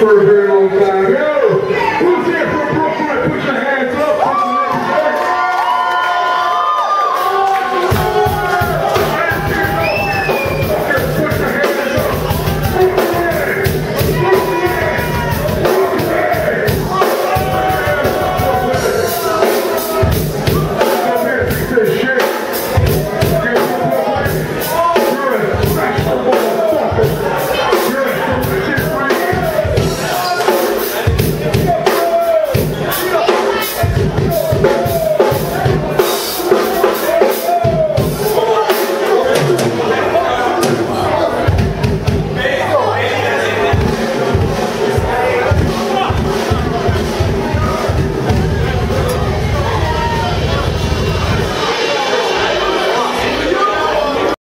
for a very long time.